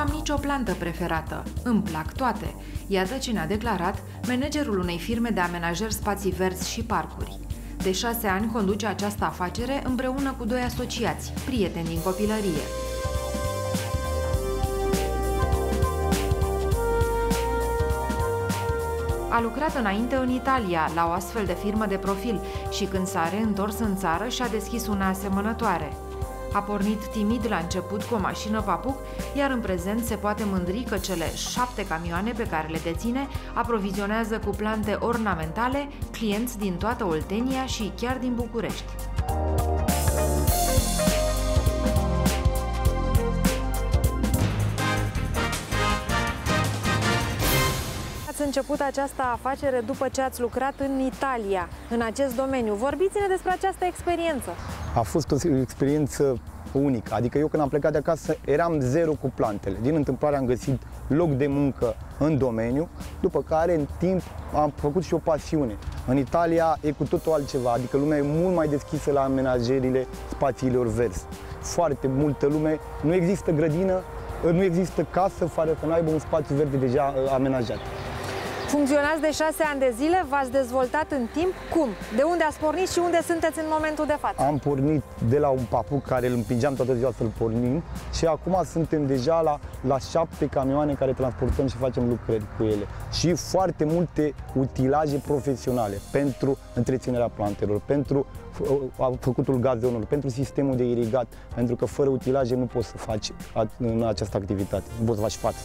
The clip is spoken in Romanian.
am nicio plantă preferată. Îmi plac toate. Iată ce ne-a declarat managerul unei firme de amenajări spații verzi și parcuri. De șase ani conduce această afacere împreună cu doi asociați, prieteni din copilărie. A lucrat înainte în Italia, la o astfel de firmă de profil și când s-a reîntors în țară și-a deschis una asemănătoare. A pornit timid la început cu o mașină papuc, iar în prezent se poate mândri că cele șapte camioane pe care le deține aprovizionează cu plante ornamentale clienți din toată Oltenia și chiar din București. Ați început această afacere după ce ați lucrat în Italia, în acest domeniu. Vorbiți-ne despre această experiență. A fost o experiență unică. Adică eu când am plecat de acasă eram zero cu plantele. Din întâmplare am găsit loc de muncă în domeniu, după care în timp am făcut și o pasiune. În Italia e cu totul altceva, adică lumea e mult mai deschisă la amenajerile spațiilor verzi. Foarte multă lume, nu există grădină, nu există casă fără să nu aibă un spațiu verde deja uh, amenajat. Funcționați de șase ani de zile, v-ați dezvoltat în timp. Cum? De unde ați pornit și unde sunteți în momentul de față? Am pornit de la un papuc care îl împingeam toată ziua să-l pornim și acum suntem deja la, la șapte camioane care transportăm și facem lucrări cu ele. Și foarte multe utilaje profesionale pentru întreținerea plantelor, pentru făcutul gazonului, pentru sistemul de irigat, pentru că fără utilaje nu poți să faci în această activitate, nu poți să faci față.